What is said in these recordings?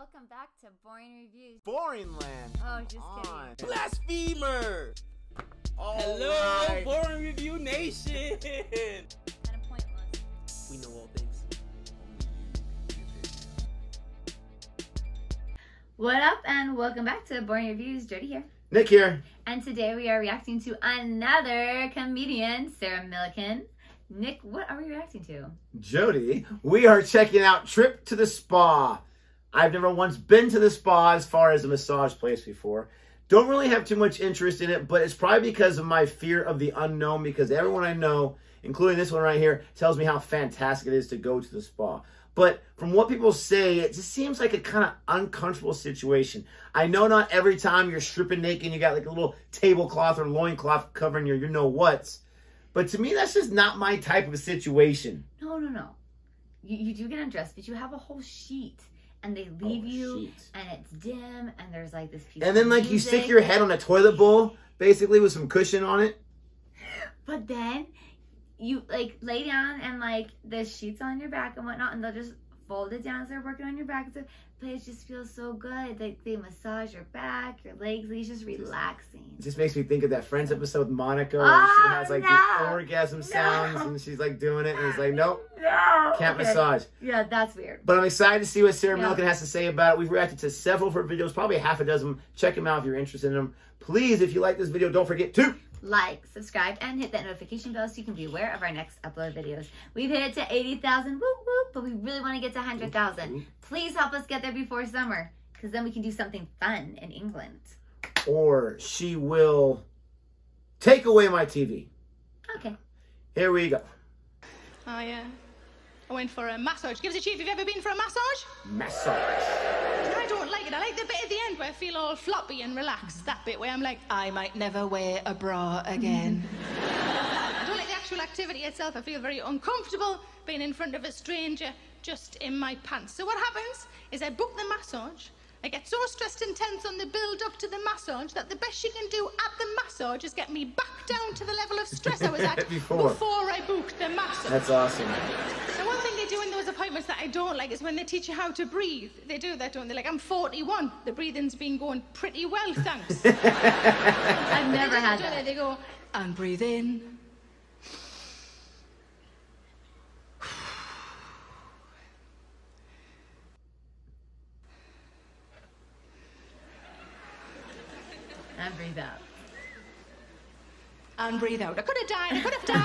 Welcome back to Boring Reviews. Boring land. Oh, just on. kidding. Blasphemer! All Hello, right. Boring Review Nation! Kind of pointless. we know all things. What up, and welcome back to Boring Reviews. Jodi here. Nick here. And today we are reacting to another comedian, Sarah Millican. Nick, what are we reacting to? Jodi, we are checking out Trip to the Spa. I've never once been to the spa as far as a massage place before. Don't really have too much interest in it, but it's probably because of my fear of the unknown because everyone I know, including this one right here, tells me how fantastic it is to go to the spa. But from what people say, it just seems like a kind of uncomfortable situation. I know not every time you're stripping naked and you got like a little tablecloth or loincloth covering your you know what's. But to me, that's just not my type of situation. No, no, no. You, you do get undressed, but you have a whole sheet. And they oh, leave Oh, you, sheet. and it's dim, and there's like this piece And then of like you stick your head on a toilet bowl, basically with some cushion on it. But then you like lay down and like the sheets on your back and whatnot, and they'll just fold it down, start working on your back. stuff. It just feels so good. Like they massage your back, your legs. It's just relaxing. It just makes me think of that Friends episode with Monica Oh, she has like no. the orgasm sounds No. and she's like doing it and it's like, nope, No, can't Okay. massage. Yeah, that's weird. But I'm excited to see what Sarah Yeah. Millican has to say about it. We've reacted to several of her videos, probably half a dozen. Check them out if you're interested in them. Please, if you like this video, don't forget to Like, subscribe, and hit that notification bell so you can be aware of our next upload videos. We've hit it to 80,000, whoop whoop, but we really want to get to 100,000. Mm-hmm. Please help us get there before summer, because then we can do something fun in England. or she will take away my TV. Okay. Here we go. Oh, yeah. I went for a massage. Give us a cheer if you've ever been for a massage. Massage. I don't like it. I like the bit at the end where I feel all floppy and relaxed. That bit where I'm like, I might never wear a bra again. I don't like the actual activity itself. I feel very uncomfortable being in front of a stranger just in my pants. So what happens is I book the massage. I get so stressed and tense on the build up to the massage that the best you can do at the massage is get me back down to the level of stress I was at Before. I booked the massage. That's awesome. Do in those appointments that I don't like is when they teach you how to breathe. They do that, don't they? Like, I'm 41. The breathing's been going pretty well, thanks. I've never had do that. They go, and breathe in. And breathe out. And breathe out. I could have died. I could have died.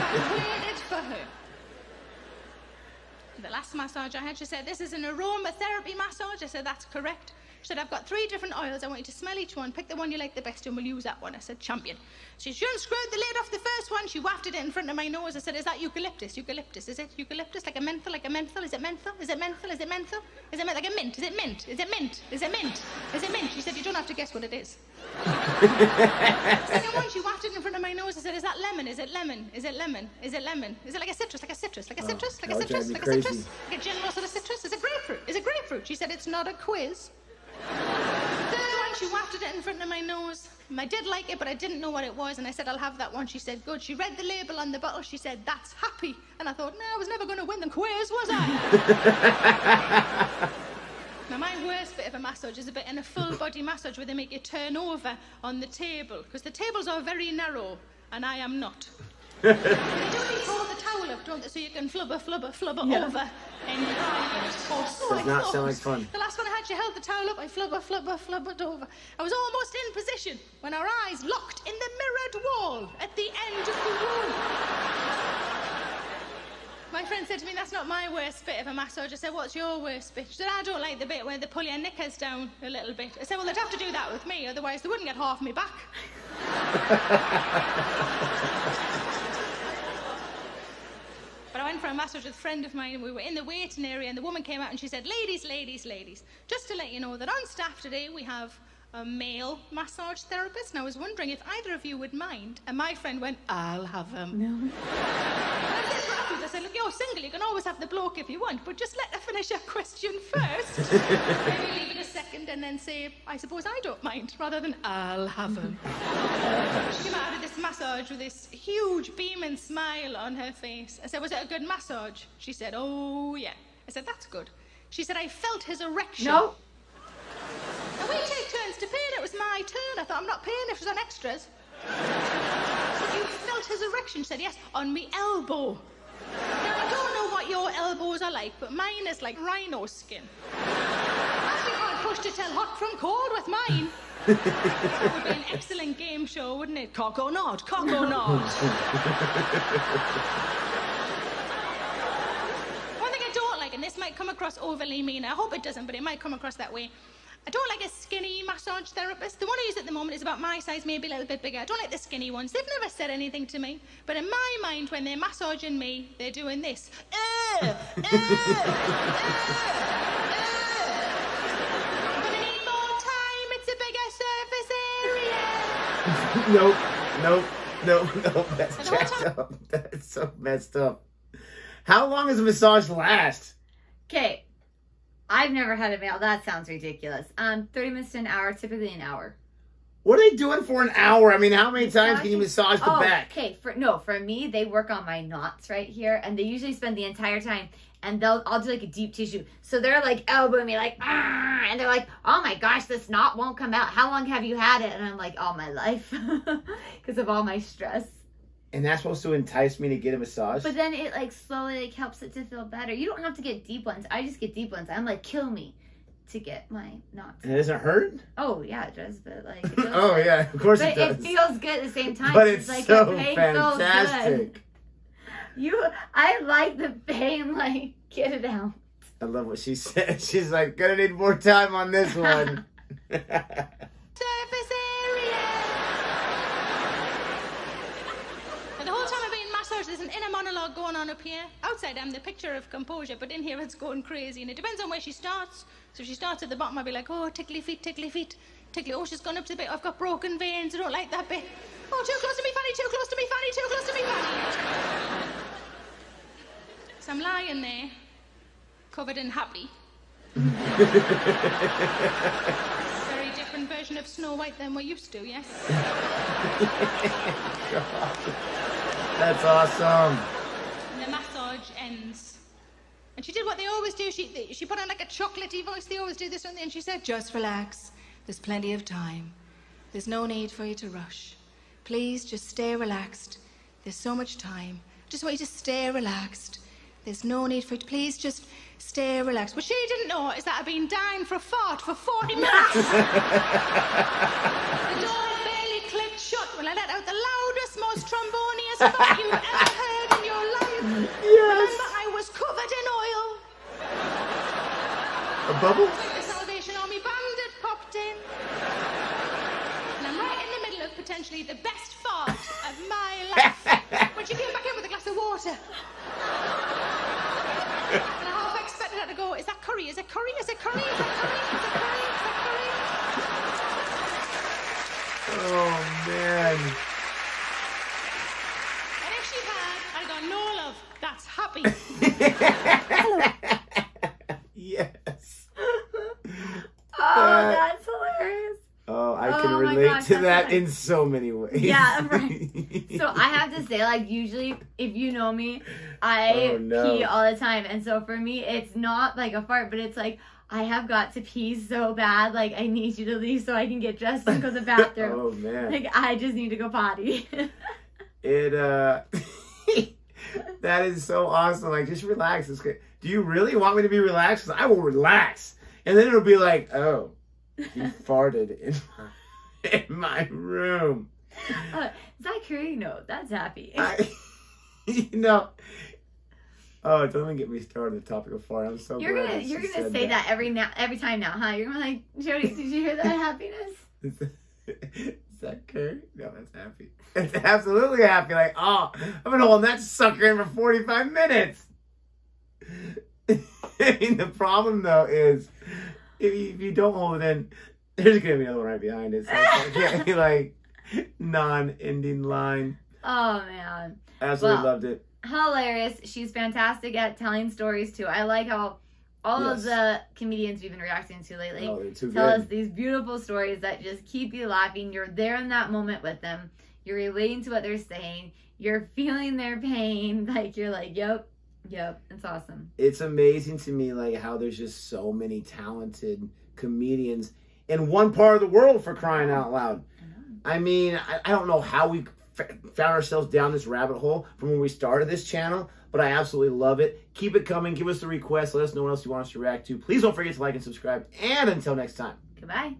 I waited for her. The last massage I had, she said, This is an aromatherapy massage. I said, That's correct. She said, I've got three different oils. I want you to smell each one. Pick the one you like the best and we'll use that one. I said, Champion. She, unscrewed the lid off the first one. She wafted it in front of my nose. I said, Is that eucalyptus? Eucalyptus. Is it eucalyptus? Like a menthol? Like a menthol? Is it menthol? Is it menthol? Is it menthol? Is it mint? like a mint? Is it mint? Is it mint? Is it mint? Is it mint? She said, You don't have to guess what it is. Second one, she wafted in front of my nose. I said, "Is that lemon? Is it lemon? Is it lemon? Is it lemon? Is it like a citrus? Like a citrus? Like a citrus? Like a citrus? Like a citrus? Like a general sort of citrus? Is it grapefruit? Is it grapefruit?" She said, "It's not a quiz." Third one, she wafted it in front of my nose. I did like it, but I didn't know what it was, and I said, "I'll have that one." She said, "Good." She read the label on the bottle. She said, "That's happy," and I thought, "No, I was never going to win the quiz, was I?" Now, my worst bit of a massage is a bit in a full body massage where they make you turn over on the table because the tables are very narrow and I am not. they do need to hold the towel up, don't they? So you can flubber, flubber, flubber over and dry so Does oh, not sound like fun. The last one I had, she held the towel up, I flubber, flubber, flubbered over. I was almost in position when our eyes locked in the mirrored wall at the end of the room. My friend said to me, that's not my worst bit of a massage. I said, what's your worst bit? She said, I don't like the bit where they pull your knickers down a little bit. I said, well, they'd have to do that with me, otherwise they wouldn't get half me back. Went for a massage with a friend of mine, and we were in the waiting area, and the woman came out and she said, ladies, ladies, ladies, just to let you know that on staff today we have a male massage therapist, and I was wondering if either of you would mind. And my friend went, I'll have him. I said to Matthews, I said, look, you're single, you can always have the bloke if you want, but just let her finish her question first. Maybe leave it a second and then say, I suppose I don't mind, rather than I'll have him. she came out of this massage with this huge beaming smile on her face. I said, was it a good massage? She said, oh, yeah. I said, that's good. She said, I felt his erection. No. And we take turns to pay, and it was my turn. I thought, I'm not paying if she's on extras. Said, you felt his erection? She said, yes, on me elbow. Now, I don't know what your elbows are like, but mine is like rhino skin. Be to tell hot from cold with mine. That would be an excellent game show, wouldn't it? Cock or not, cock or not. One thing I don't like, and this might come across overly mean, I hope it doesn't, but it might come across that way. I don't like a skinny massage therapist. The one I use at the moment is about my size, maybe a little bit bigger. I don't like the skinny ones. They've never said anything to me. But in my mind, when they're massaging me, they're doing this. Uh, uh, uh. nope, nope, nope, nope. That's jacked up. That's so messed up. How long does a massage last? Okay. I've never had a male. That sounds ridiculous. Um, 30 minutes to an hour, typically an hour. What are they doing for an hour? I mean, how many times can you massage the oh, back? Okay, for no, for me, they work on my knots right here, and they usually spend the entire time. And they'll, I'll do like a deep tissue. So they're like elbowing me, like, ah, and they're like, oh my gosh, this knot won't come out. How long have you had it? And I'm like, all my life, because of all my stress. And that's supposed to entice me to get a massage? But then it like slowly like helps it to feel better. You don't have to get deep ones. I just get deep ones. I'm like, kill me to get my knots. it doesn't hurt? Oh yeah, it does, but like, it oh, hurt. yeah, of course But it does. it feels good at the same time. but it's like so good. fantastic. You, I like the pain. Like, get it out. I love what she said. She's like, gonna need more time on this one. Surface area. And the whole time I've been massaged, there's an inner monologue going on up here. Outside, I'm the picture of composure, but in here, it's going crazy. And it depends on where she starts. So if she starts at the bottom, I'll be like, oh, tickly feet, tickly feet. Tickly, oh, she's gone up to the bit. I've got broken veins. I don't like that bit. Oh, too close to me, Fanny, too close to me, Fanny, too close to me, Fanny. So I'm lying there, covered in happy. Very different version of Snow White than we're used to, yes? That's awesome. And the massage ends. And she did what they always do. She she put on like a chocolatey voice. They always do this, don't? And she said, Just relax. There's plenty of time. There's no need for you to rush. Please just stay relaxed. There's so much time. Just want you to stay relaxed. There's no need for it. Please just stay relaxed. What she didn't know is that I've been dying for a fart for 40 minutes. you've ever heard in your life. Remember, I was covered in oil. A bubble? The Salvation Army band had popped in. And I'm right in the middle of potentially the best fart of my life. when she came back in with a glass of water. And I half expected her to go, is that curry? Is it curry? Is it curry? Is it curry? Is it curry? Is it curry? Oh, man. And if she had, I'd have gone, no love, that's happy. yes. Oh, Uh, that's hilarious. Oh, I Oh can my relate gosh, to that like- in so many ways. Yeah, right. So I have to say, like, usually if you know me, I Oh, no. pee all the time. And so for me, it's not like a fart, but it's like, I have got to pee so bad. Like, I need you to leave so I can get dressed and go to the bathroom. oh man. Like, I just need to go potty. It uh that is so awesome. Like just relax. It's good. Do you really want me to be relaxed? I will relax. And then it'll be like, oh, he farted in my, in my room. uh, Zachary, no, that's happy. I, you know. Oh, don't even get me started on the topic of fart. I'm so you're glad gonna you're gonna say that. every now every time now, huh? You're gonna be like, Jodi, did you hear that happiness? Is that Kurt? No, that's happy. It's absolutely happy. Like, oh, I've been holding that sucker in for 45 minutes. I mean, the problem though is if you, if you don't hold it in, there's gonna be another one right behind it. So be like non-ending line. Oh man. Absolutely Well, loved it. hilarious. She's fantastic at telling stories too. I like how all Yes. of the comedians we've been reacting to lately Oh, tell good. us these beautiful stories that just keep you laughing. You're there in that moment with them. You're relating to what they're saying. You're feeling their pain. Like you're like, yep, Yep, it's awesome. It's amazing to me like how there's just so many talented comedians in one part of the world for crying out loud. I mean, I, I don't know how we found ourselves down this rabbit hole from when we started this channel, but I absolutely love it. Keep it coming. Give us the requests. Let us know what else you want us to react to. Please don't forget to like and subscribe. And until next time. Goodbye.